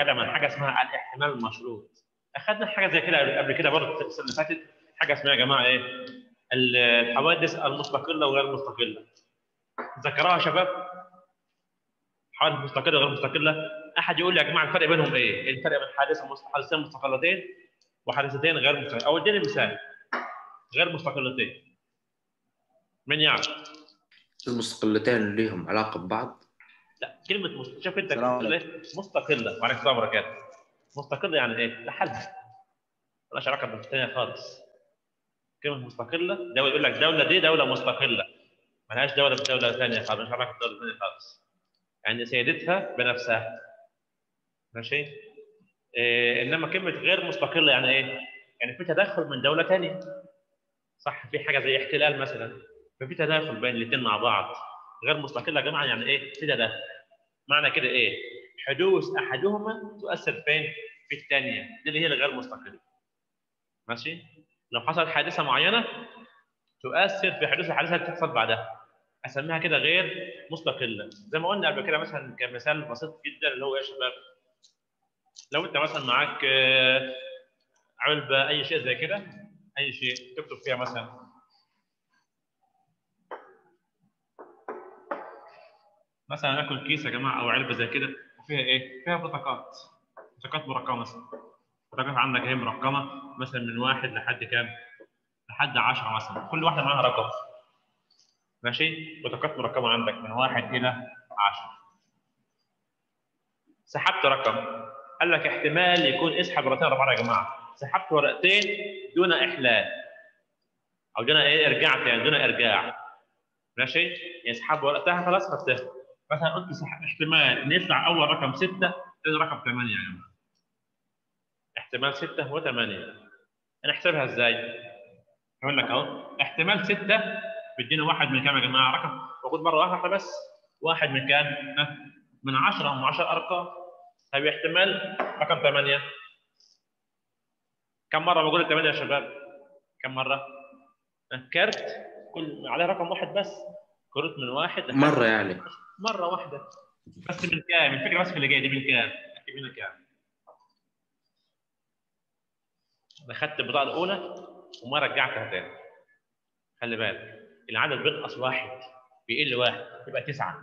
هذا من حاجة اسمها الإحتمال المشروط. أخذنا حاجة زي كده قبل كده برضه السنة اللي فاتت. حاجة اسمها يا جماعة إيه؟ الحوادث المستقلة وغير المستقله ذكرها شباب؟ حوادث مستقلة وغير مستقلة. أحد يقول لي يا جماعة الفرق بينهم إيه؟ الفرق بين حادثه حادثتين مستقلتين وحادثتين غير مستقلتين أو إديني مثال. غير مستقلتين. من يعرف؟ المستقلتين ليهم علاقة ببعض؟ كلمة مست... شوف أنت إيه؟ مستقلة. وعليكم السلام وبركاته مستقلة يعني إيه؟ لحالها مالهاش علاقة بالثانية خالص. كلمة مستقلة. دولة يقول لك دولة دي دولة مستقلة. مالهاش دولة بدوله ثانية خالص. مالهاش علاقة بدولة ثانية خالص. يعني سيادتها بنفسها. ماشي؟ إيه إنما كلمة غير مستقلة يعني إيه؟ يعني في تدخل من دولة ثانية. صح؟ في حاجة زي احتلال مثلا. ففي تداخل بين الاثنين مع بعض. غير مستقلة يا جماعة يعني إيه؟ في تداخل. معنى كده إيه؟ حدوث أحدهما تؤثر فين؟ في الثانية اللي هي الغير مستقلة ماشي؟ لو حصل حادثة معينة تؤثر في حدوث الحادثة اللي تحصل بعدها أسميها كده غير مستقلة زي ما قلنا قبل كده مثلا كمثال بسيط جدا اللي هو يا شباب؟ لو أنت مثلا معاك آه، علبة أي شيء زي كده أي شيء تكتب فيها مثلا مثلا ناكل كيس يا جماعة أو علبة زي كده وفيها إيه؟ فيها بطاقات. بطاقات مرقمة مثلا. بطاقات عندك هي مرقمة مثلا من واحد لحد كام؟ لحد 10 مثلا. كل واحدة معاها رقم. ماشي؟ بطاقات مرقمة عندك من واحد إلى 10 سحبت رقم. قال لك احتمال يكون اسحب ورقتين ورا يا جماعة. سحبت ورقتين دون إحلال. أو دون إيه؟ إرجاع تاني دون إرجاع. ماشي؟ يسحب ورقتها خلاص خدتها مثلا قلت سح- احتمال ان يطلع أول رقم 6 ثاني رقم 8 يا جماعة احتمال 6 و 8 هنحسبها إزاي؟ هقول لك أهو احتمال 6 بيدينا واحد من كام يا جماعة؟ رقم موجود مرة واحدة بس واحد من كام؟ من 10 هم 10 أرقام طيب احتمال رقم 8 كم مرة بقول الثمانية يا شباب؟ كم مرة؟ كارت كل عليه رقم واحد بس كروت من واحد مرة يعني مرة واحدة بس كام؟ الفكرة بس في دي هنا كام؟ أنا خدت البطاقة الأولى وما رجعتها تاني خلي بالك العدد بينقص واحد بيقل واحد يبقى تسعة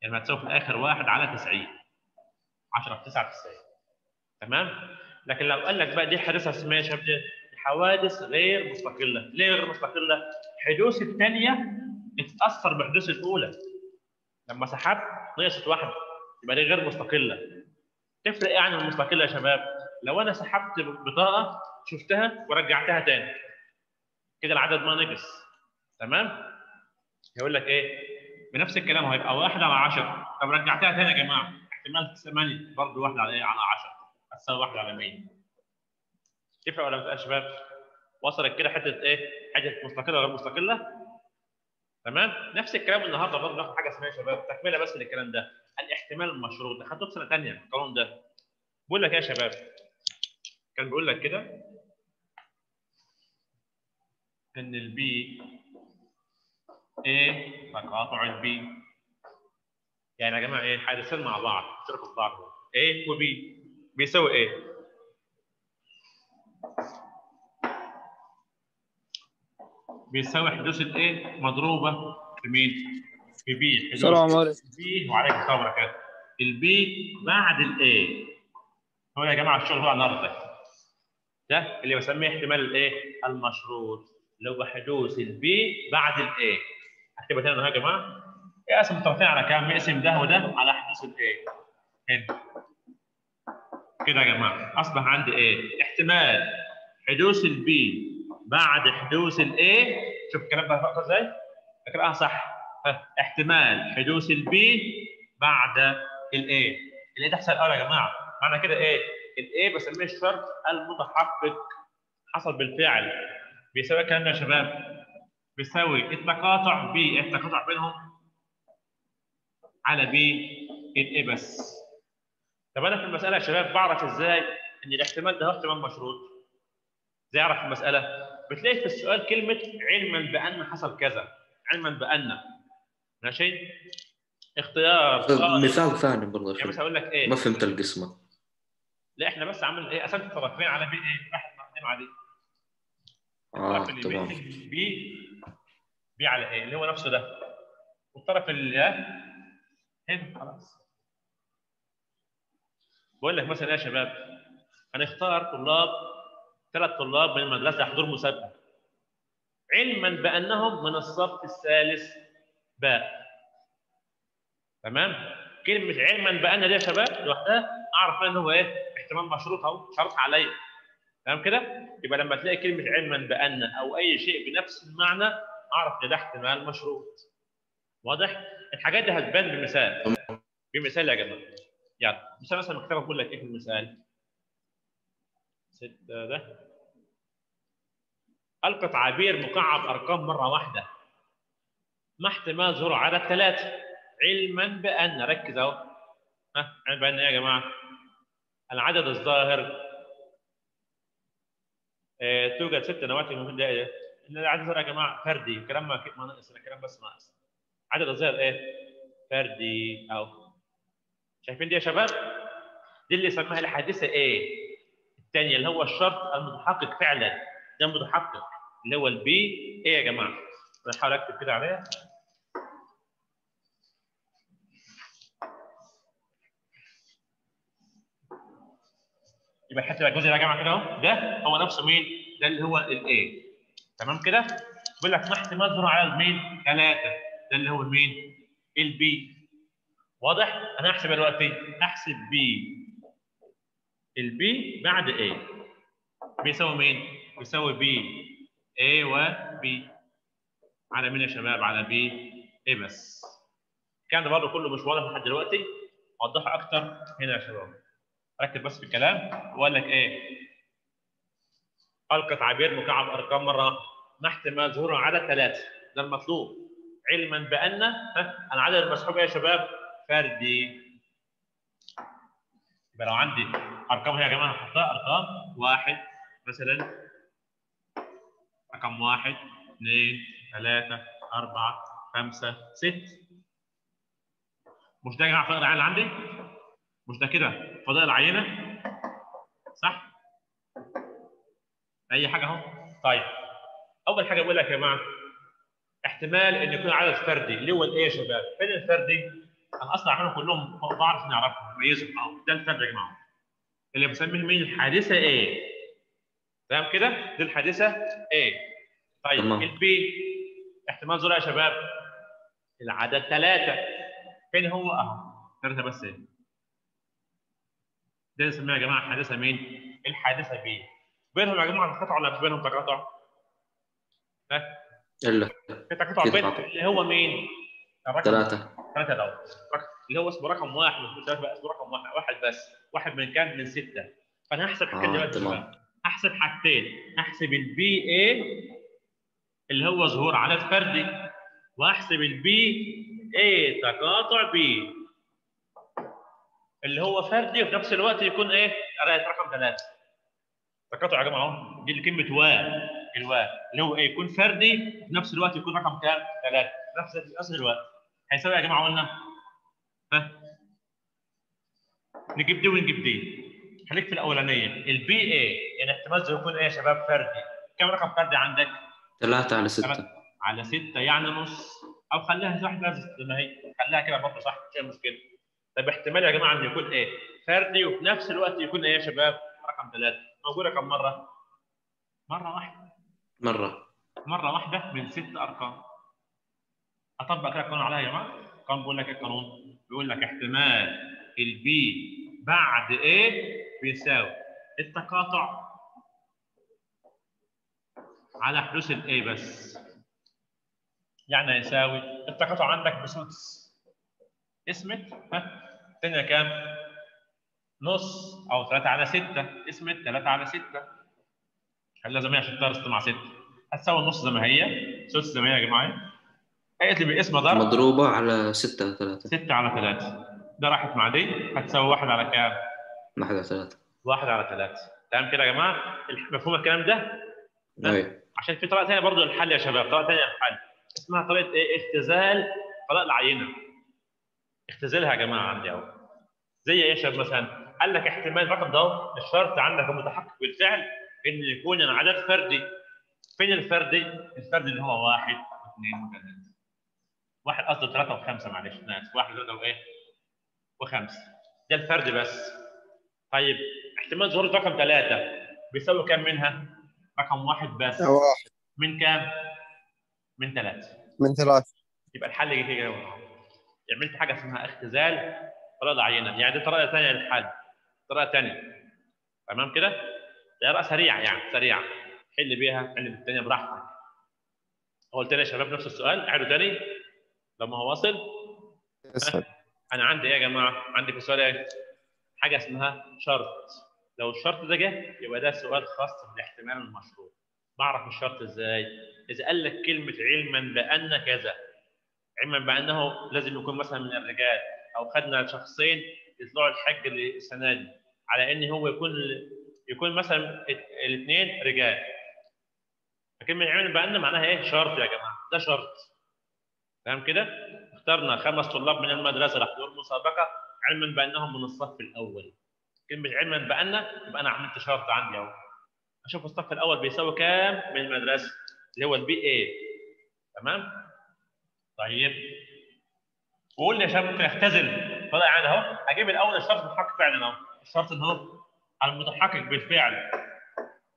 يعني ما تساوي في الآخر واحد على 90 10 في 9 90 تمام؟ لكن لو قال لك بقى دي حادثة اسمها دي حوادث غير مستقلة، ليه غير مستقلة؟ حدوث الثانية اتاثر بحدوث الأولى لما سحبت نقصت واحدة يبقى دي غير مستقلة تفرق إيه عن المستقله يا شباب؟ لو أنا سحبت بطاقة شفتها ورجعتها تاني كده العدد ما نقص تمام؟ يقول لك إيه؟ بنفس الكلام هيبقى واحد على 10 طب رجعتها تاني يا جماعة احتمال 8 برضه واحد على إيه؟ على 10 هتساوي واحد على 100 تفرق ولا لا يا شباب؟ وصلت كده حتة إيه؟ حتة مستقلة وغير مستقلة تمام؟ نفس الكلام النهارده برضه ناخد حاجة اسمها يا شباب تكملة بس للكلام ده. الاحتمال المشروط ده. خدته في سنة ثانية القانون ده. بقول لك إيه يا شباب؟ كان بيقول لك كده إن ال P A تقاطع ال B يعني يا جماعة إيه؟ حادثين مع بعض اشتركوا في بعض A و B. بيساوي إيه؟ بيساوي حدوث ال A مضروبة في مين؟ في P السلام عليكم. ال B وعليكم السلام وبركاته ال B بعد ال A هو يا جماعة الشغل هو النهارده ده اللي بسميه احتمال الايه المشروط. اللي هو حدوث ال B بعد ال A اكتبها تاني يا جماعة. اقسم الطرفين على كام؟ اقسم ده وده؟ على حدوث ال A هنا كده يا جماعة. أصبح عندي إيه؟ احتمال حدوث ال B بعد حدوث ال A؟ شوف الكلام ده فقط إزاي؟ اقراها صح. احتمال حدوث ال B بعد ال A؟ ال A تحصل الأول يا جماعة. معنى كده إيه؟ ال A بسميه الشرط المتحقق. حصل بالفعل. بيساوي كام يا شباب؟ بيساوي التقاطع P التقاطع بينهم على P ال A بس. طب أنا في المسألة يا شباب بعرف إزاي إن الاحتمال ده هو احتمال مشروط؟ إزاي أعرف المسألة؟ بتلاقي في السؤال كلمة علما بأن حصل كذا علما بأن. ماشي؟ اختيار طيب،. مثال ثاني برضه يعني مثلا أقول لك إيه. ما فهمت القسمة. لا إحنا بس عامل إيه؟ قسمت الطرفين على بي إيه. واحد مقدم عليه آه تمام. بي بي على إيه؟ اللي هو نفسه ده. والطرف اللي هنا خلاص. بقول لك مثلا يا شباب؟ هنختار طلاب ثلاث طلاب من المدرسة يحضروا مسابقة. علما بأنهم من الصف الثالث باء تمام؟ كلمة علما بأن دي يا شباب؟ لوحدها أعرف إن هو إيه؟ احتمال مشروط أهو شرط عليا. تمام كده؟ يبقى لما تلاقي كلمة علما بأن أو أي شيء بنفس المعنى أعرف إن ده احتمال مشروط. واضح؟ الحاجات دي هتبان بمثال. بمثال يا جماعة. يلا. مثال مثلا مكتبة بقول لك إيه في المثال. ستة ده. ألقى تعابير مكعب أرقام مرة واحدة. ما احتمال ظهور عدد ثلاثة علما بأن ركز أهو. ها علما بأن إيه يا جماعة؟ العدد الظاهر. آه، توجد ست نواتج من دائرة. العدد الظاهر يا جماعة فردي. الكلام ما ناقص الكلام بس ناقص. عدد الظاهر إيه؟ فردي. أو شايفين دي يا شباب؟ دي اللي يسميها الحادثة إيه؟ الثانية اللي هو الشرط المتحقق فعلا ده متحقق اللي هو البي إيه يا جماعة؟ أنا هحاول أكتب كده عليها يبقى الحته الجزء ده يا جماعة كده أهو ده هو نفسه مين؟ ده اللي هو ال A تمام كده؟ بيقول لك ما احتمال ظهور على مين؟ ثلاثة ده اللي هو مين؟ ال B واضح؟ أنا هحسب دلوقتي هحسب P ال B بعد A. بيساوي مين؟ بيساوي P. A و B. على مين يا شباب؟ على P. A بس. الكلام ده برضه كله مش واضح لحد دلوقتي. اوضحه أكتر هنا يا شباب. ركز بس في الكلام. وقال لك إيه؟ القى تعبير مكعب أرقام مرة واحدة. ما احتمال ظهور عدد ثلاثة. ده المطلوب. علما بان العدد المسحوب يا شباب فردي. يبقى لو عندي أرقام هي يا جماعة هحطها أرقام واحد مثلا رقم واحد اثنين ثلاثة أربعة خمسة ست مش ده يا جماعة فضل العينة اللي عندي؟ مش ده كده فضل العينة؟ صح؟ أي حاجة أهو؟ طيب أول حاجة بقول لك يا جماعة احتمال إن يكون عدد فردي اللي هو الإيه يا شباب؟ فين الفردي؟ أنا أصلا أعملهم كلهم عشان نعرفهم نميزهم أهو ده الفرد يا جماعة اللي بسميه مين الحادثة إيه؟ تمام كده؟ دي الحادثة إيه؟ طيب تمام. البي احتمال ظهور يا شباب العدد ثلاثة فين هو أهو ثلاثة بس إيه؟ ده نسميها يا جماعة حادثة مين؟ الحادثة بي بينهم يا جماعة تقاطع ولا مش بينهم تقاطع؟ ها؟ إلا في تقاطع بين. اللي هو مين؟ ثلاثة ثلاثة رقم- اللي هو اسمه رقم واحد مش بقى اسمه رقم واحد واحد بس واحد من كام؟ من ستة فأنا هحسب حاجتين آه، دلوقتي. بقى. هحسب حاجتين هحسب ال P A اللي هو ظهور عدد فردي واحسب ال P A تقاطع B اللي هو فردي وفي نفس الوقت يكون إيه؟ رقم ثلاثة تقاطع يا جماعة أهو دي كلمة وا الوا اللي هو إيه؟ يكون فردي في نفس الوقت يكون رقم كام؟ ثلاثة نفس نفس الوقت هيساوي يا جماعة قلنا نجيب دي ونجيب دي. خليك في الأولانية. البي اي يعني احتمال يكون إيه يا شباب؟ فردي. كم رقم فردي عندك؟ ثلاثة على ستة. على 6 يعني نص. أو خليها واحدة زي ما هي. خليها كده برضه صح مش مشكلة. طب احتمال يا جماعة إنه يكون إيه؟ فردي وفي نفس الوقت يكون إيه يا شباب؟ رقم ثلاثة. موجودة كم مرة؟ مرة واحدة. مرة. مرة واحدة من ست أرقام. أطبق كده القانون عليها يا جماعة. القانون بيقول لك إيه القانون؟ بيقول لك احتمال ال B بعد A؟ بيساوي. التقاطع على حدوث ال A بس. يعني هيساوي التقاطع عندك بسدس. اسمت؟ ها؟ الثانية كام؟ نص أو 3 على 6 اسمت؟ 3 على 6 خليها زي ما هي عشان ترست مع 6 هتساوي النص زي ما هي. سدس زي ما هي يا جماعة. قالت لي باسم ضرب. مضروبة على ستة ثلاثة. 6 على 3 ده راحت مع دي. هتساوي 1 على كام؟ واحد على ثلاثة. 1 على 3 تمام كده يا جماعة؟ مفهوم الكلام ده؟ أيوة. عشان في طريقة ثانية برضه للحل يا شباب. طريقة ثانية للحل. اسمها طريقة إيه؟ اختزال قضاء العينة. اختزلها يا جماعة عندي أهو. زي إيه يا شباب مثلا؟ قال لك احتمال الرقم ده الشرط عندك متحقق بالفعل إن يكون العدد فردي. فين الفردي؟ الفردي اللي هو واحد واثنين وثلاثة. واحد قصده ثلاثة وخمسة معلش. واحد وثلاثه وايه؟ وخمسة. ده الفردي بس. طيب احتمال ظهور رقم ثلاثة بيساوي كام منها؟ رقم واحد بس. واحد. من كام؟ من ثلاثة من ثلاثة يبقى الحل يجي كده عملت حاجة اسمها اختزال طريقه عينة. يعني دي طريقة ثانية للحل. طريقة ثانية تمام كده؟ طريقه سريعه يعني سريعه حل بيها حل بالثانيه براحتك. قلت تاني يا شباب نفس السؤال؟ اعيدوا تاني. لما هو واصل يسعد أنا عندي إيه يا جماعة؟ عندي في السؤال إيه؟ حاجة اسمها شرط لو الشرط ده جه يبقى ده سؤال خاص بالاحتمال المشروط بعرف الشرط إزاي؟ إذا قال لك كلمة علما بأن كذا علما بأنه لازم يكون مثلا من الرجال أو خدنا شخصين يطلعوا الحج السنة دي على إن هو يكون يكون مثلا الاثنين رجال فكلمه علما بأن معناها إيه؟ شرط يا جماعة ده شرط تمام كده؟ اخترنا خمس طلاب من المدرسة لحضور مسابقة علما بأنهم من الصف الأول. كلمة علما بان يبقى أنا عملت شرط عندي أهو. أشوف الصف الأول بيساوي كام من المدرسة؟ اللي هو البي اي تمام؟ طيب. وقول لي شباب ممكن اختزل طلع يعني أهو. أجيب الأول الشرط المتحقق فعلا أهو. الشرط اللي هو المتحقق بالفعل.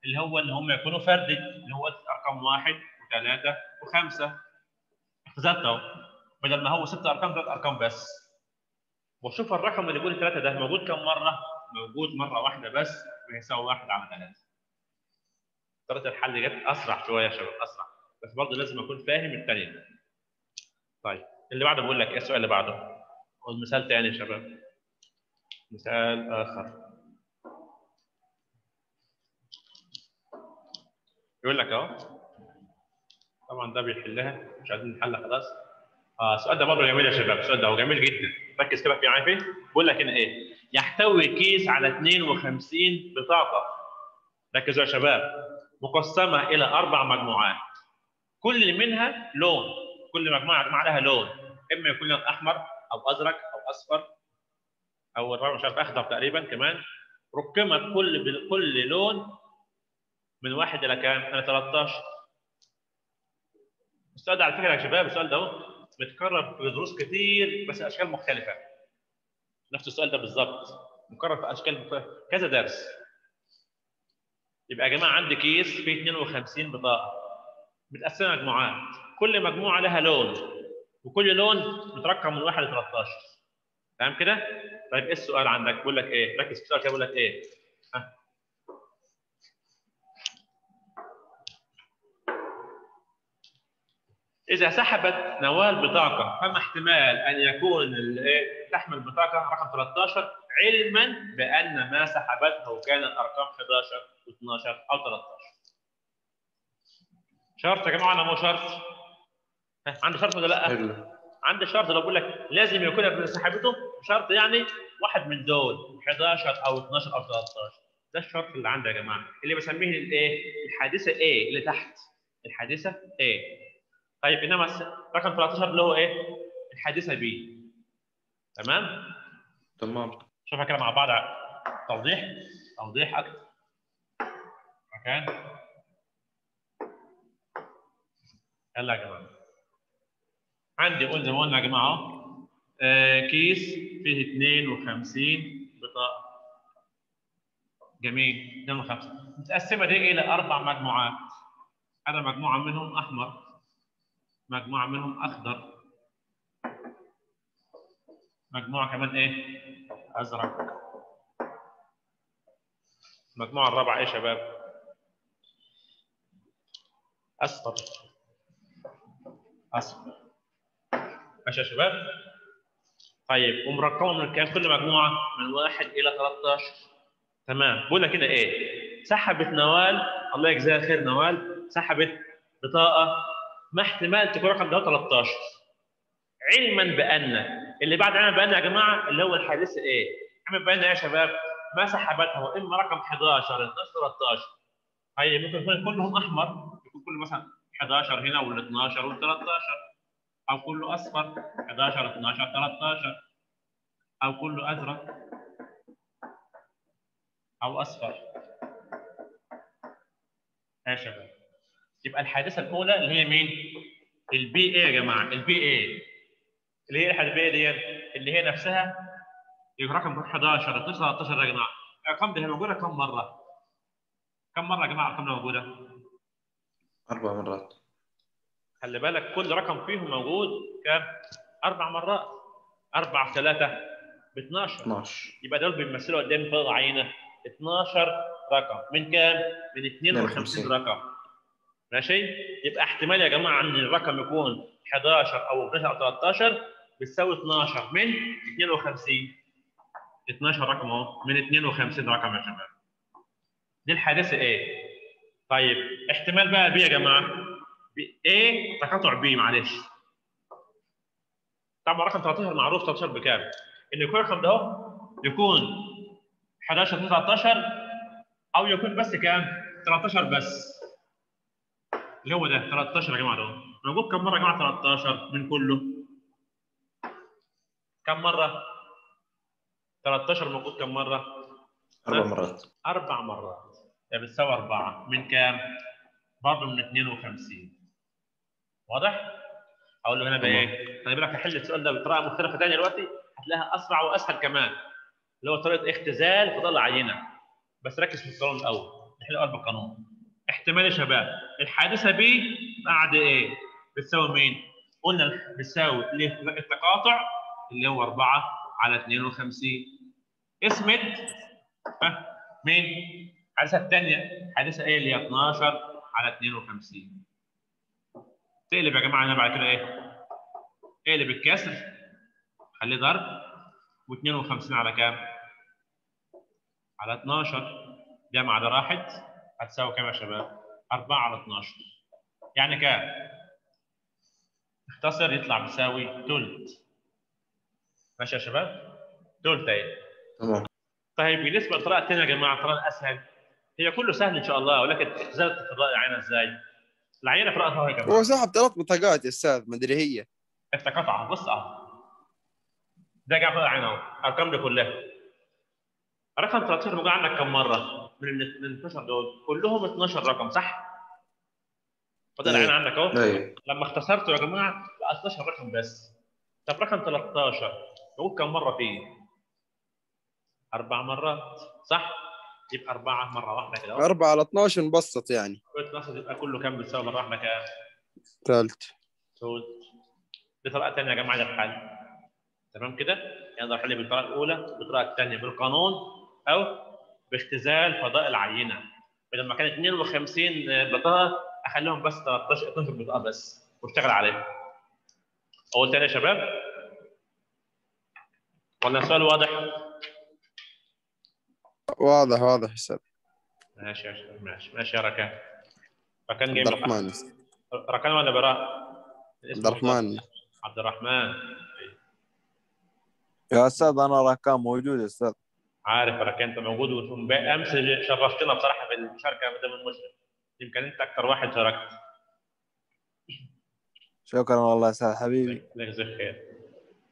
اللي هو اللي هم يكونوا فردي. اللي هو أرقام واحد وثلاثة وخمسة. اختزلت اهو بدل ما هو ست أرقام ثلاث أرقام بس وشوف الرقم اللي يقول ثلاثة ده موجود كم مرة؟ موجود مرة واحدة بس ويساوي واحد على ثلاثة. طريقة الحل جت أسرع شوية يا شباب أسرع بس برضه لازم أكون فاهم الثانية. طيب اللي بعده بقول لك إيه السؤال اللي بعده؟ خد مثال ثاني يا شباب. مثال آخر. يقول لك أهو طبعا ده بيحلها. مش عايزين نحلها خلاص. آه السؤال ده برضه جميل يا شباب. السؤال ده هو جميل جدا. ركز كده في معايا فيه. بقول لك هنا إيه؟ يحتوي كيس على 52 بطاقة. ركزوا يا شباب. مقسمة إلى أربع مجموعات. كل منها لون. كل مجموعة يا جماعة لها لون. إما يكون لون أحمر أو أزرق أو أصفر أو الرابع مش عارف أخضر تقريبا كمان. ركمت كل كل لون من واحد إلى كام؟ إلى 13 السؤال ده على فكرة يا شباب السؤال ده أهو متكرر في دروس كتير بس أشكال مختلفة نفس السؤال ده بالظبط مكرر في أشكال مختلفة كذا درس يبقى يا جماعة عندي كيس فيه 52 بطاقة متقسمة مجموعات كل مجموعة لها لون وكل لون مترقم من 1 ل 13 تمام كده؟ طيب إيه السؤال عندك؟ بيقول لك إيه؟ ركز في السؤال كده بيقول لك إيه؟ ها إذا سحبت نوال بطاقة فما احتمال أن يكون ال- تحمل بطاقة رقم 13 علما بأن ما سحبته كان الأرقام 11 و12 أو 13 شرط يا جماعة ولا مو شرط؟ عنده شرط ولا لأ؟ عنده شرط لو بقول لك لازم يكون اللي سحبته شرط يعني واحد من دول 11 أو 12 أو 13 ده الشرط اللي عندي يا جماعة اللي بسميه الايه؟ الحادثة A اللي تحت الحادثة A طيب إنما رقم 13 اللي هو إيه؟ الحادثة بي تمام؟ تمام. شوفها كده مع بعض. توضيح؟ توضيح أكتر. مكان. يلا يا جماعة. عندي قلنا زي ما قلنا يا جماعة آه، كيس فيه 52 بطاقة. جميل. 52 متقسمة دي إلى أربع مجموعات. هذا مجموعة منهم أحمر. مجموعة منهم أخضر. مجموعة كمان إيه؟ أزرق. المجموعه الرابعة إيه يا شباب؟ أصفر. أصفر. ماشي يا شباب؟ طيب ومرقمه من كام كل مجموعة من واحد إلى 13 تمام. بقول لك هنا إيه؟ سحبت نوال. الله يجزاها خير نوال. سحبت بطاقة ما احتمال تكون رقم ده 13 علما بأن اللي بعد علما بأن يا جماعة اللي هو الحادثه إيه؟ علما بأن يا شباب ما سحبته إما رقم 11 12 13 هي ممكن يكون كلهم أحمر يكون كله مثلا 11 هنا وال 12 وال 13 أو كله أصفر 11 12 13 أو كله أزرق. أو أصفر. يا شباب. يبقى الحادثة الأولى اللي هي مين؟ ال P A يا جماعة ال P A اللي هي ال P A دي اللي هي نفسها رقم 11 12 13 يا جماعة. الارقام دي موجودة؟ كم مرة؟ كم مرة يا جماعة الارقام دي موجودة؟ أربع مرات. خلي بالك كل رقم فيهم موجود كام؟ أربع مرات. أربع في ثلاثة ب 12 12 يبقى دول بيمثلوا قد من فضل عينه. 12 رقم. من كام؟ من 52 رقم. ماشي؟ يبقى احتمال يا جماعة إن الرقم يكون 11 أو 12 أو 13 بتساوي 12 من 52 12 رقم أهو من 52 رقم يا شباب. دي الحادثة إيه طيب احتمال بقى بي يا جماعة. إيه تقاطع بي معلش. طبعا رقم 13 معروف 13 بكام؟ إن يكون الرقم ده أهو يكون 11 13 أو يكون بس كام؟ 13 بس. اللي هو ده 13 يا جماعة ده موجود كم مرة يا جماعة 13 من كله؟ كم مرة؟ 13 موجود كم مرة؟ أربع مرات. أربع مرات. يعني بتساوي أربعة. من كام؟ برضه من 52 واضح؟ أقول له هنا بقى إيه خلي بالك هحل السؤال ده بطريقة مختلفة ثانية دلوقتي هتلاقيها أسرع وأسهل كمان. اللي هو طريقة اختزال فضل عينة. بس ركز في القانون الأول. نحل الأول بالقانون. احتمال يا شباب. الحادثة بي بعد إيه؟ بتساوي مين؟ قلنا بتساوي التقاطع اللي هو 4 على 52 اسمت. ها؟ مين؟ الحادثة الثانية الحادثة إيه؟ اللي هي 12 على 52 تقلب يا جماعة هنا بعد كده إيه؟ اقلب الكسر. خليه ضرب. و52 على كام؟ على 12 جمع ده راحت. هتساوي كام يا شباب؟ 4 على 12 يعني كام؟ اختصر يطلع بيساوي ثلث ماشي يا شباب؟ ثلث أهي. تمام. طيب بالنسبة للطريقه الثانية يا جماعة الطريقة الأسهل. هي كله سهل إن شاء الله ولكن اختزال الطريقة عينها إزاي؟ العينة في رأسها يا جماعة. هو سحب ثلاث بطاقات يا أستاذ ما أدري هي. التقاطع بص أهو. ده قاعد في العين أهو. الارقام دي كلها. رقم 13 موجود عندك كم مرة؟ من ال من 12 دول كلهم 12 رقم صح؟ فده العين أيوة. عندك أهو أيوة لما اختصرته يا جماعة بقى 12 رقم بس طب رقم 13 موجود كم مرة فيه؟ أربع مرات صح؟ يبقى أربعة مرة واحدة كده أهو 4 على 12 مبسط يعني قلت نص يبقى كله كام بتساوي مره واحدة كام؟ ثالث سود دي طريقة ثانية يا جماعة للحل تمام كده؟ يعني أقدر احل بالطريقة الأولى بالطريقة الثانية بالقانون أو باختزال فضاء العينة. بدل ما كان 52 بطاقة أخليهم بس 13 12 بطاقة بس واشتغل عليهم. اول تاني يا شباب. ولا السؤال واضح؟ واضح واضح أستاذ. ماشي يا شباب ماشي ماشي يا ركان. ركان جاي عبد من الرحمن ركان ولا براء؟ عبد الرحمن. عبد الرحمن. يا أستاذ أنا ركان موجود يا أستاذ. عارف ركان انت موجود امس شرفتنا بصراحة في المشاركة قدام المشرف يمكن انت أكثر واحد شاركت. شكرا والله يا أستاذ حبيبي. يجزيك خير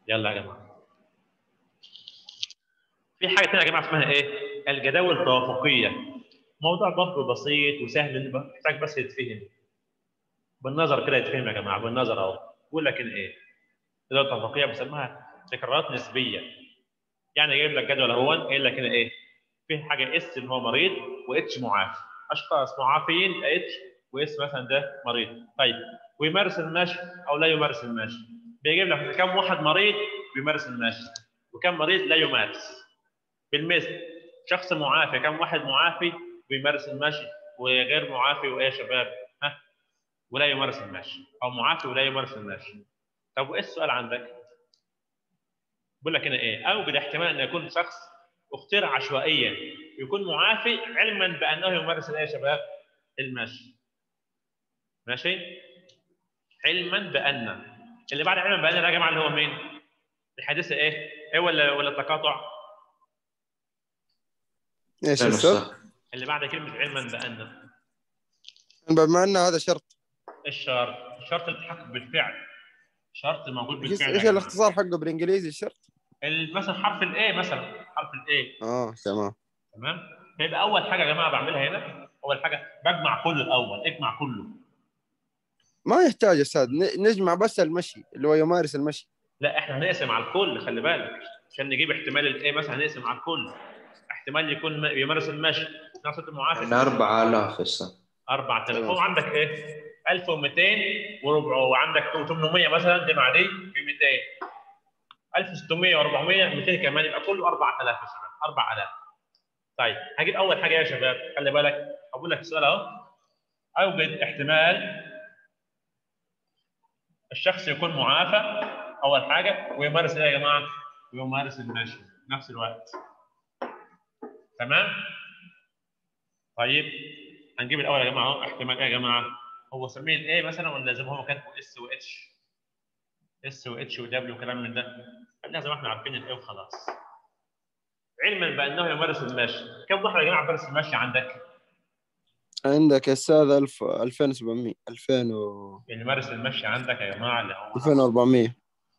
يلا يا جماعة. في حاجة ثانية يا جماعة اسمها إيه؟ الجداول التوافقيه موضوع برضه بسيط وسهل محتاج بس يتفهم. بالنظر كده يتفهم يا جماعة بالنظر أهو. بقول لك إيه؟ الجداول التوافقية بسميها تكرارات نسبية. يعني جايب لك جدول اهو قايل لك هنا إيه؟ في حاجة S اللي هو مريض و H معافى أشخاص معافين H و S مثلا ده مريض. طيب ويمارس المشي أو لا يمارس المشي. بيجيب لك كم واحد مريض بيمارس المشي وكم مريض لا يمارس. بالمثل شخص معافي كم واحد معافي بيمارس المشي وغير معافي وإيه يا شباب؟ ها؟ ولا يمارس المشي أو معافي ولا يمارس المشي. طب وإيه السؤال عندك؟ بقول لك هنا إيه؟ اوجد احتمال ان يكون شخص اختير عشوائيا يكون معافي علما بأنه يمارس الايه يا شباب المشي. ماشي؟ علما بأن. اللي بعد علما بأن ده يا جماعة اللي هو مين؟ الحادثه إيه؟ إيه ولا ولا التقاطع؟ إيش. اللي بعد كلمة علما بأن. بما ان هذا شرط. الشرط الشرط التحقق بالفعل. شرط موجود بالفعل. إيش. الإختصار حقه بالإنجليزي؟ الشرط؟ مثلا حرف ال A مثلا حرف ال A آه تمام. تمام؟ فيبقى أول حاجة يا جماعة بعملها هنا أول حاجة بجمع كله الأول اجمع كله. ما يحتاج يا أستاذ ن- نجمع بس المشي اللي هو يمارس المشي. لا إحنا هنقسم على الكل خلي بالك. عشان نجيب احتمال الايه مثلا هنقسم على الكل. احتمال يكون بيمارس المشي. في نفس الوقت معافى يعني 4000 هسه 4000 هو عندك إيه؟ 1200 وربع وعندك 800 مثلا دي مع دي في 200 1600 و400 200 كمان يبقى كله 4000 يا شباب 4000 طيب هجيب أول حاجة يا شباب خلي بالك هقول لك السؤال أهو أوجد احتمال الشخص يكون معافى أول حاجة ويمارس إيه يا جماعة؟ ويمارس المشي في نفس الوقت تمام؟ طيب هنجيب الأول يا جماعة أهو احتمال إيه يا جماعة؟ هو سميه ال A مثلا ولا زي ما هو كاتبه إس واتش اس واتش ودبليو وكلام من ده. خلينا زي ما إحنا عارفين ال A وخلاص. علما بأنه يمارس المشي. كم واحد يا جماعة يمارس المشي عندك؟ عندك يا أستاذ 1000 2700 2000 و اللي يمارس المشي عندك يا جماعة اللي هو 2400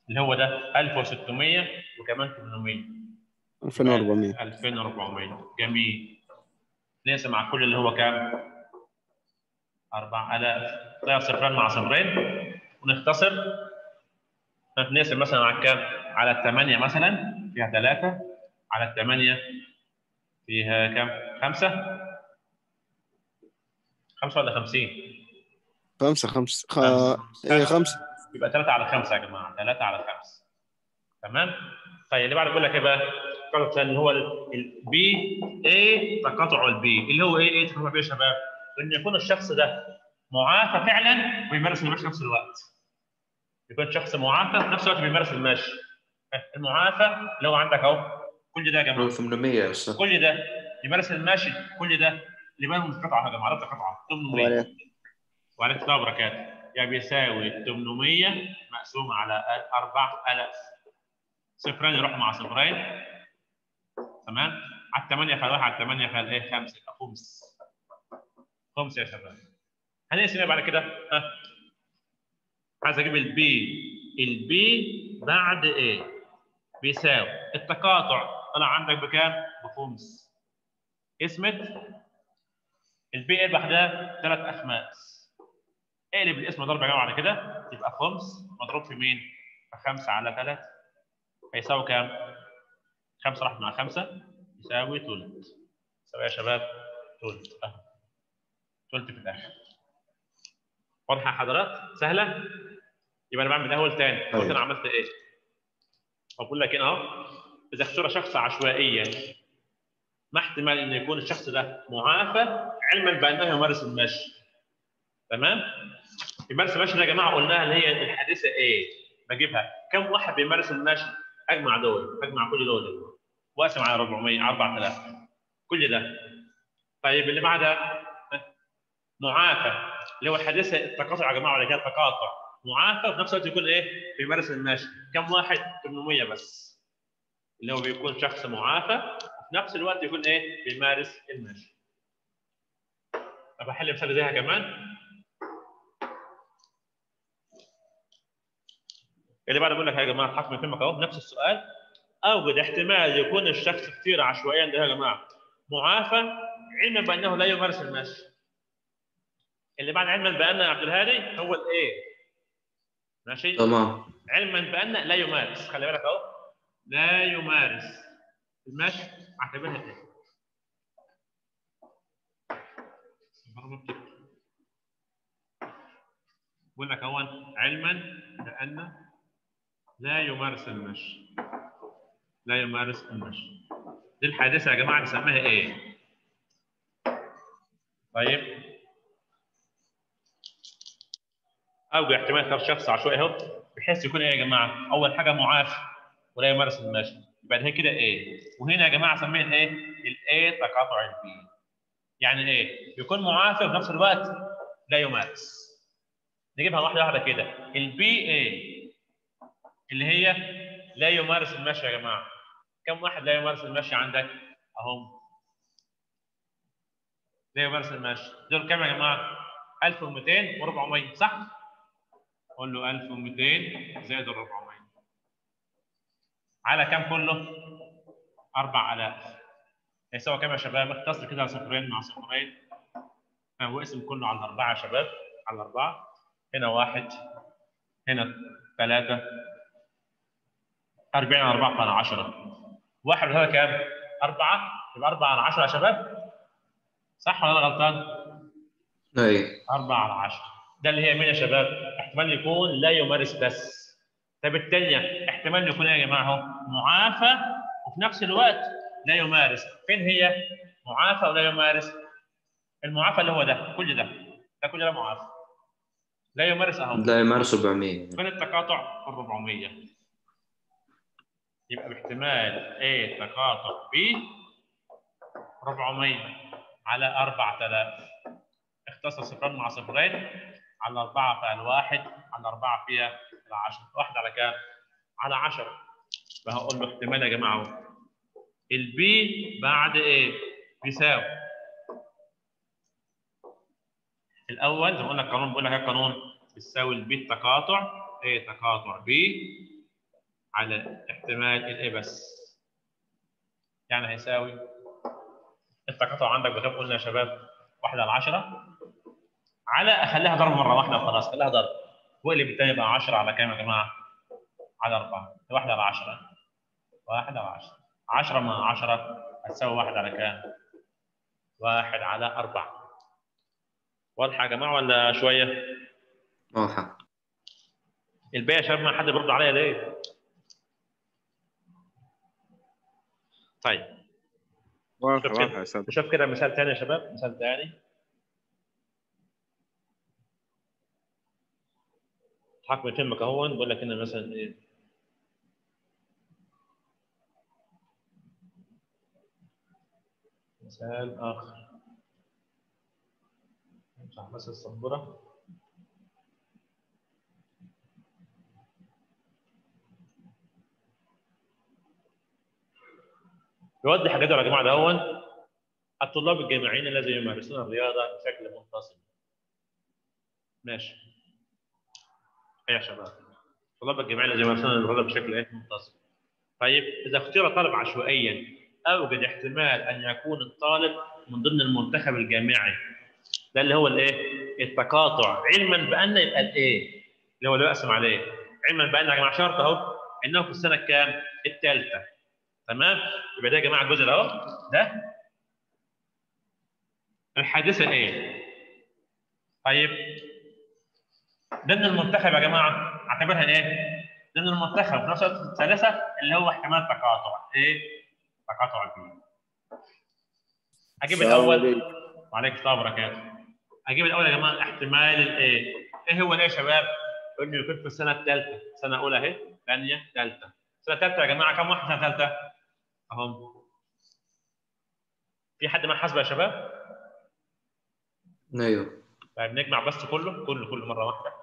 اللي هو ده 1600 وكمان 800 2400 2400 جميل. نقسم على كل اللي هو كام؟ 4000 ضيع صفرين مع صفرين. ونختصر. نقسم مثلا على كام؟ على الثمانية مثلا فيها ثلاثة على الثمانية فيها كام؟ خمسة؟ خمسة ولا خمسين؟ خمسة خمسة خ... خمسة. إيه خمسة يبقى 3 على 5 يا جماعة 3 على 5 تمام طيب اللي بعد بيقول لك إيه بقى اللي هو ال P A تقاطع ال B اللي هو إيه A تقاطع ال B يا شباب إن يكون الشخص ده معافى فعلا ويمارس المشي في نفس الوقت يكون شخص معافى في نفس الوقت بيمارس المشي. المعافى هو عندك أهو كل ده يا جماعة. 800 هسه كل ده يمارس المشي كل ده اللي بالهم مش قطعة؟ يا جماعة ربط قطعة. 800 وعليكم. السلام وبركاته. يعني بيساوي 800 مقسوم على 4000 صفرين يروح مع صفرين. تمام؟ على 8 فالواحد على 8 فالايه 5 يبقى خمس. خمس يا شباب. هنقسم إيه بعد كده؟ ها؟ عايز أجيب البي ال B بعد A؟ بيساوي. التقاطع. طلع عندك بكام؟ بخمس. قسمة البي إيه لوحدها ثلاث أخماس. اقلب القسمة ضرب يا على كده يبقى خمس. مضروب في مين؟ 5 على 3 هيساوي كام؟ 5 راح مع 5 يساوي ثلث يساوي يا شباب؟ ثلث أهو. ثلث في الآخر. واضحة حضرات؟ سهلة؟ يبقى أنا بعمل اول تاني قلت أنا عملت إيه؟ بقول لك هنا أهو. إذا اختار شخص عشوائيا ما احتمال انه يكون الشخص ده معافى علما بأنه يمارس المشي. تمام؟ يمارس المشي يا جماعة قلناها اللي هي الحادثة إيه؟ بجيبها. كم واحد بيمارس المشي؟ أجمع دول أجمع كل دول. وأقسم على 400 4000 كل ده. طيب اللي بعدها؟ معافى اللي هو الحادثة التقاطع يا جماعة ولا كده تقاطع معافى وفي نفس الوقت يكون إيه؟ بيمارس المشي. كم واحد؟ 800 بس. اللي هو بيكون شخص معافى وفي نفس الوقت يكون إيه؟ بيمارس المشي. طب احل مثال زيها كمان. اللي بعد بقول لك يا جماعة حكم يفهمك أهو. نفس السؤال. أوجد احتمال يكون الشخص اختير عشوائيا. ده يا جماعة معافى علما بأنه لا يمارس المشي. اللي بعد علما بأن عبد الهادي هو الإيه؟ ماشي؟ تمام. علما بأن لا يمارس. خلي بالك أهو. لا يمارس. المشي اعتبرها إيه بقول لك أهو علما بأن لا يمارس المشي. لا يمارس المشي. دي الحادثة يا جماعة نسميها إيه؟ طيب. اوجد احتمال اختار شخص عشوائي أهو بحيث يكون إيه يا جماعة؟ أول حاجة معافى ولا يمارس المشي. ده كده إيه وهنا يا جماعة سميها إيه؟ الايه تقاطع البي يعني إيه؟ يكون معافى وفي نفس الوقت لا يمارس. نجيبها واحدة واحدة كده. البي إيه اللي هي لا يمارس المشي يا جماعة. كم واحد لا يمارس المشي عندك؟ اهم لا يمارس المشي. دول كم يا جماعة؟ 1200 و400 صح؟ قول له 1200 زائد ال 400 على كم كله؟ 4000 هيساوي كام يا شباب؟ اختصر كده صفرين مع صفرين. هو اسم كله على الأربعة يا شباب. على الأربعة. هنا واحد هنا ثلاثة 40 على 4 على 10 واحد هذا كام؟ أربعة. يبقى 4 على 10 يا شباب. صح ولا أنا غلطان؟ أي. 4 على 10 ده اللي هي مين يا شباب؟ احتمال يكون لا يمارس بس طب الثانية احتمال يكون يا جماعة أهو معافى وفي نفس الوقت لا يمارس فين هي؟ معافى ولا يمارس؟ المعافى اللي هو ده كل ده ده كل ده معافى لا يمارس أهو لا يمارس 400 فين التقاطع؟ في ال 400 يبقى باحتمال A تقاطع B 400 على 4000 اختصر صفرين مع صفرين على 4 فيها الواحد على 4 فيها العشرة واحد على كام؟ على 10 فهقول له احتمال يا جماعة ال B بعد A؟ بيساوي الأول زي ما قلنا القانون بيقول لك إيه القانون؟ بتساوي ال P التقاطع A تقاطع B على احتمال ال A بس يعني هيساوي التقاطع عندك بكام قلنا يا شباب؟ واحد على 10 على اخليها ضرب مرة واحدة وخلاص. خليها ضرب. واقلب الثاني يبقى 10 على كام يا جماعة؟ على 4 واحد على 10 واحد على 10 10 مع 10 هتساوي واحد على كام؟ واحد على 4 واضحة يا جماعة ولا شوية؟ واضحة. الباقي يا شباب ما حد بيرد عليا ليه؟ طيب. واضحة شوف واضحة كده يا أستاذ نشوف كده مثال ثاني يا شباب. مثال ثاني حكم يتمك اهون بقول لك هنا مثلا إيه. مثال آخر. امسح بس السبورة. يوضح حاجات يا جماعة دهون الطلاب الجامعيين الذين يمارسون الرياضة بشكل منتظم ماشي. يا شباب. الطلاب الجامعيين الذين يمارسون الرياضه بشكل إيه؟ منتظم طيب إذا اختير طالب عشوائيا اوجد احتمال أن يكون الطالب من ضمن المنتخب الجامعي ده اللي هو الايه التقاطع. علما بأن يبقى الايه اللي هو اللي بقسم عليه. علما بأن يا جماعة شرط أهو إنه في السنة الكام؟ الثالثة. تمام؟ يبقى ده يا جماعة الجزء ده أهو. ده الحادثة إيه؟ طيب ضمن المنتخب يا جماعة. اعتبرها إيه؟ ضمن المنتخب. في نفس الوقت الثالثة اللي هو احتمال تقاطع. إيه؟ تقاطع البيئي أجيب الأول. وعليك السلام وبركاته. أجيب الأول يا جماعة احتمال الإيه؟ إيه هو الإيه يا شباب؟ لي يكون في السنة الثالثة. سنه اولى أهي. ثانية ثالثة. سنه ثالثه يا جماعة كم واحد سنه ثالثه أهم. في حد ما حاسبه يا شباب؟ أيوه. طيب نجمع بس كله. كله كله مرة واحدة.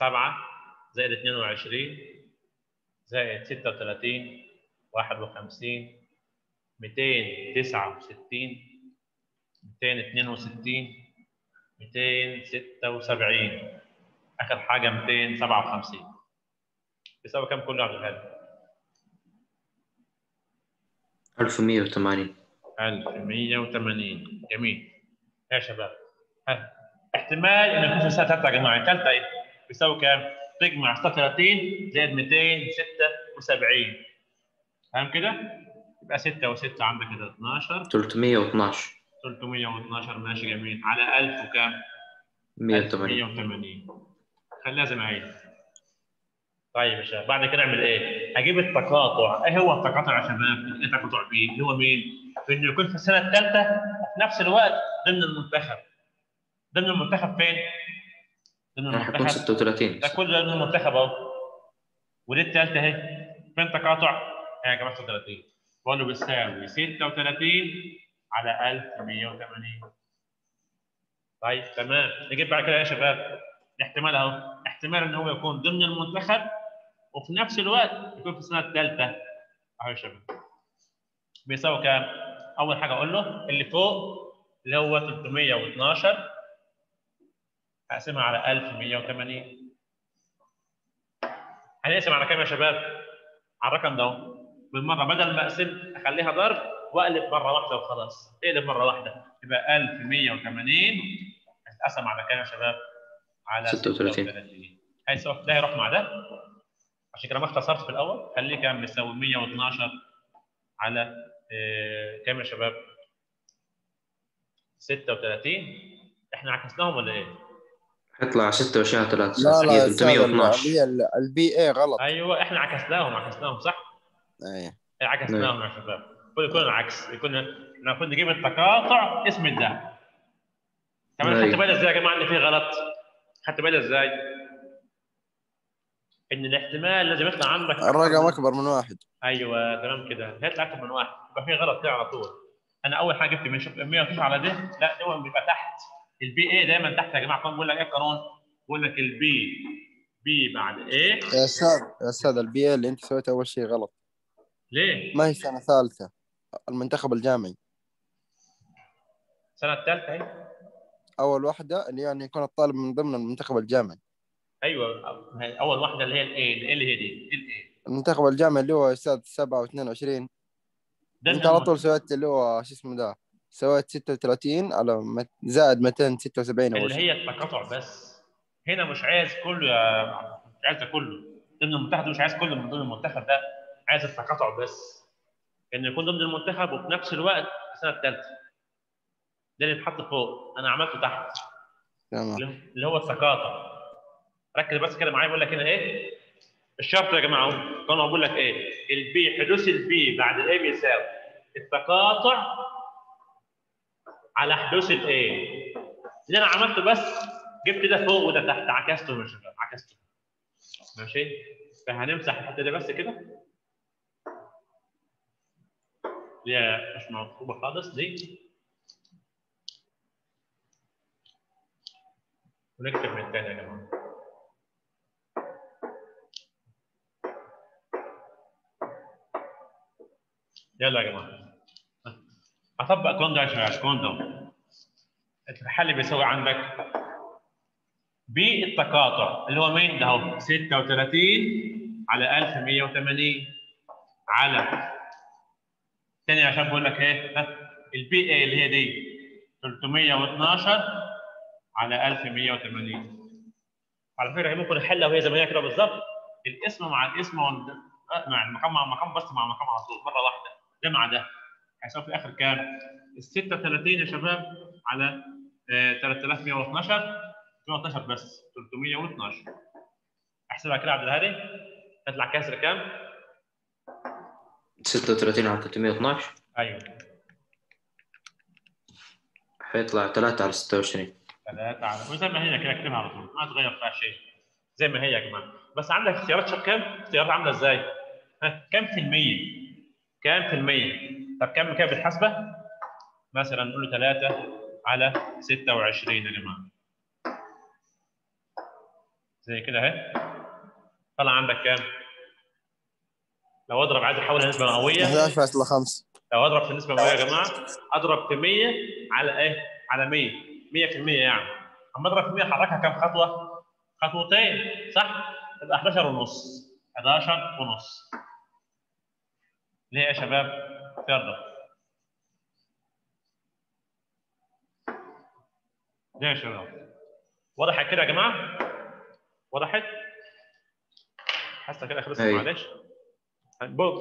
7 زائد 22 زائد 36 51 269 262 276 آخر حاجة 257 يساوي كم كله عبد الهادي؟ 1180 1180 جميل. يا شباب. ها. احتمال ان يكون في السنة ثالثه يا جماعة. ثالثه إيه؟ بيساوي كام؟ تجمع 36 زائد 276 فاهم كده؟ يبقى 6 و6 عندك كده 12 312 312 ماشي جميل على 1000 وكام؟ 180 180 خليها زي ما هي طيب يا شباب بعد كده أعمل إيه؟ أجيب التقاطع، إيه هو التقاطع يا شباب؟ إيه تقاطع بيه؟ اللي هو مين؟ في إنه يكون في السنة الثالثه وفي نفس الوقت ضمن المنتخب. ضمن المنتخب فين؟ ضمن راح يكون المنتخب. 36 ده كله ضمن المنتخب أهو. ودي الثالثه أهي؟ فين تقاطع؟ إيه يا جماعة 36 بقول بيساوي 36 على 1180 طيب تمام. نجيب بعد كده يا شباب. احتمال أهو. احتمال إن هو يكون ضمن المنتخب وفي نفس الوقت يكون في السنة الثالثه أهو يا شباب. بيساوي كام؟ أول حاجة أقول له اللي فوق اللي هو 312 هقسمها على 1180 هنقسم على كام يا شباب؟ على الرقم ده بالمرة بدل ما أقسم أخليها ضرب وأقلب مرة واحدة وخلاص اقلب مرة واحدة يبقى 1180 هتتقسم على كام يا شباب؟ على 36. 36 هيساوي ده هيروح مع ده عشان كده ما اختصرت في الأول خليه كام بيساوي 112 على آه، كام يا شباب؟ 36 إحنا عكسناهم ولا إيه؟ حيطلع 26 على 3 لا لا يا أستاذ، 312 اللي هي البي اي غلط. أيوه إحنا عكسناهم عكسناهم صح؟ إيه. عكسناهم يا شباب كل يكون العكس. يكون إحنا المفروض نجيب التقاطع اسم ده كمان. خدت بالي إزاي يا جماعة إن في غلط. خدت بالي إزاي إن الاحتمال لازم يطلع عندك. الرقم أكبر من واحد. أيوه تمام كده. هيطلع أكتر من واحد. يبقى في غلط كده على طول. أنا أول حاجة جبت من شوف 109 على ده لا ده بيبقى تحت. البي اي دايما تحت يا جماعة. كان بيقول لك إيه القانون بيقول لك البي بي بعد إيه يا أستاذ يا أستاذ البي اي اللي أنت سويته أول شيء غلط. ليه؟ ما هي سنة ثالثة المنتخب الجامعي. السنة الثالثه اهي أول واحدة اللي يعني يكون الطالب من ضمن المنتخب الجامعي. أيوه. هي أول واحدة اللي هي الاي الاي اللي هي دي دي الاي المنتخب الجامعي اللي هو يا أستاذ 7 و22 ده أنت على طول سويت اللي هو شو اسمه ده؟ سويت 36 على زائد 276 اول اللي هي التقاطع بس. هنا مش عايز كله يا مش عايز ده كله. ضمن المنتخب ده مش عايز كله من ضمن المنتخب ده. عايز التقاطع بس. انه يكون ضمن المنتخب وفي نفس الوقت السنة الثالثه ده اللي اتحط فوق. أنا عملته تحت. تمام. اللي هو التقاطع. ركز بس كده معايا. بقول لك هنا إيه؟ الشرط يا جماعة أهو. كانوا بقول لك إيه؟ ال P حدوث ال B بعد ال A بيساوي؟ التقاطع على حدوث ال A اللي أنا عملته بس جبت ده فوق وده تحت عكسته شباب عكسته. ماشي؟ فهنمسح الحتة دي بس كده. هي مش مطلوبة خالص دي. ونكتب من تاني يا جماعة. يلا يا جماعة. أطبق كوندو يا شباب كوندو. الحل بيساوي عندك بالتقاطع اللي هو مين؟ ده اهو 36 على 1180 على. تاني عشان بقول لك إيه؟ البي اي اللي هي دي 312 على 1180 على فكرة ممكن نحلها وهي زي ما هي كده بالظبط. الاسم مع الاسم آه، مع المقام مع المقام بس مع المقام على طول مرة واحدة. ده مع ده. هيساوي في الآخر كام؟ ال 36 يا شباب على آه، 3112 312 بس 312 أحسبها كده يا عبد الهادي تطلع كسر كام؟ 36 على 312 أيوه حيطلع 3 على 26 ثلاثة على وزي ما هي كده اكتبها على طول ما تغير فيها شيء زي ما هي يا جماعة بس عندك اختيارات شوف كام؟ اختيارات عاملة إزاي؟ ها كام في المية؟ كام في المية؟ طب كام كام بالحسبة؟ مثلا نقول له 3 على 26 يا جماعة زي كده أهي طلع عندك كام؟ لو أضرب عايز احولها نسبة مئوية 11.5 لو أضرب في النسبة المئويه يا جماعة أضرب في 100 على إيه؟ على 100 100% يعني أما أضرب في 100 حركها كام خطوة؟ خطوتين صح؟ تبقى 11 ونص 11 ونص ليه يا شباب؟ يلا ليه يا شباب؟ وضحت كده يا جماعة؟ وضحت؟ حاسة كده خلصت أيوة. معلش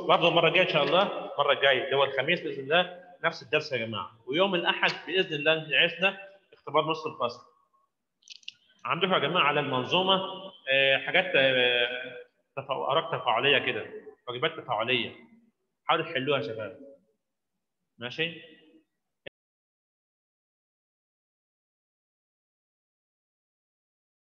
برضه المرة الجاية إن شاء الله المرة الجاية اللي هو الخميس بإذن الله نفس الدرس يا جماعة ويوم الأحد بإذن الله عشنا اختبار نص الفصل عندكم يا جماعة على المنظومة آه، حاجات آه، اوراق تفاعلية كده واجبات تفاعلية حاولوا تحلوها يا شباب ماشي